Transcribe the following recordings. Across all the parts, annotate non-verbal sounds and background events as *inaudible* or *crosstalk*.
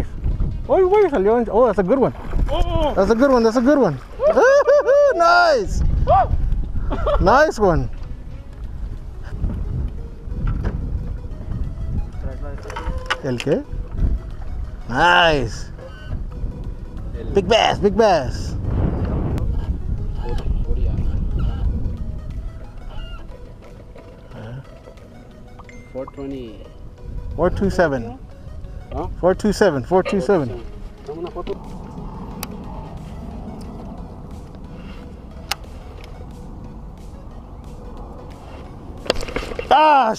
güey, oh, salió. Oh, that's a good one. Oh, That's a good one. That's a good one. *laughs* nice. *laughs* nice one. ¿El qué? Nice. Big bass, big bass. Four twenty. 427. Huh? 427, 427. Dame una foto. Ah!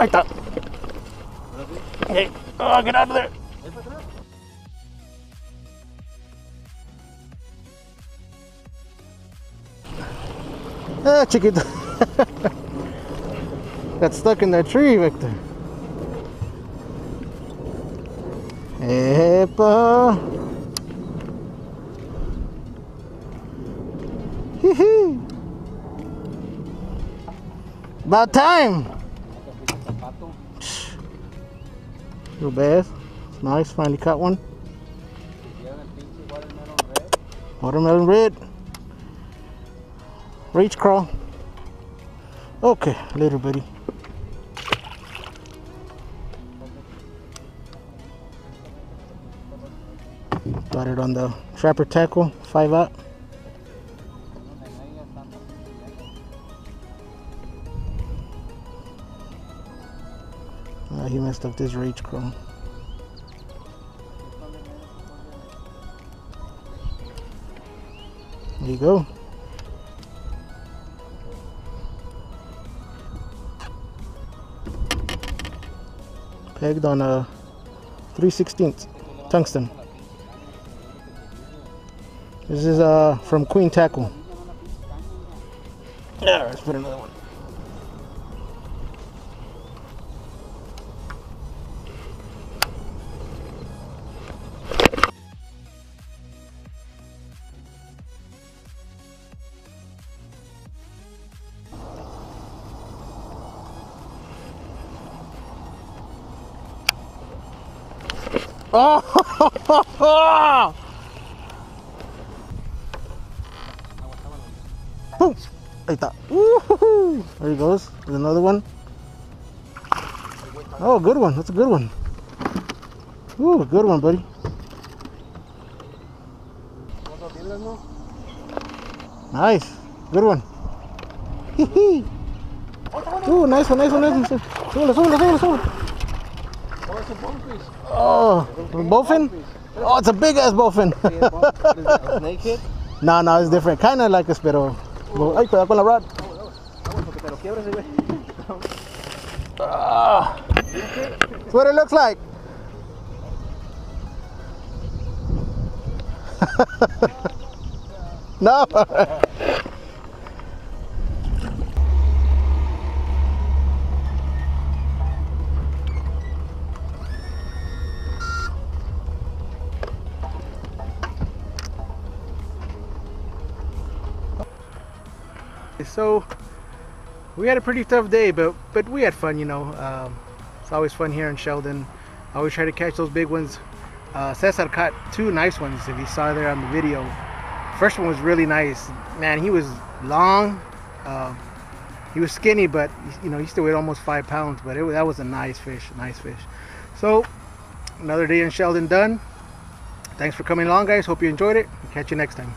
Ahí. Hey, oh, get out of there. Ah, chiquito. Got stuck in that tree, Victor. Epa. About time. Little bass. It's nice. Finally caught one. Watermelon red. Rage craw. Okay, later, buddy. Got it on the trapper tackle, five out. Ah, he messed up this rage craw. There you go. Pegged on a 3 16th tungsten. This is uh from Queen Tackle. Yeah, let's put another one. Oh! Boom! Ahí está. There he goes. There's another one. Oh, good one. That's a good one. Ooh, good one, buddy. Nice. Good one. Ooh, nice one, nice one, nice one. Súbele, súbele, súbele, súbele. Oh, it's a bonefish. Oh, bowfin? Oh, it's a big ass bowfin. *laughs* No, no, it's different. Kind of like a spittle. Ay, cuidado con la rod. That's what it looks like. *laughs* no. *laughs* So we had a pretty tough day, but but we had fun, you know. Um, it's always fun here in Sheldon. I always try to catch those big ones. Uh, Cesar caught two nice ones, if you saw there on the video. First one was really nice. Man, he was long. Uh, he was skinny, but you know he still weighed almost five pounds. But it, that was a nice fish, nice fish. So another day in Sheldon done. Thanks for coming along, guys. Hope you enjoyed it. Catch you next time.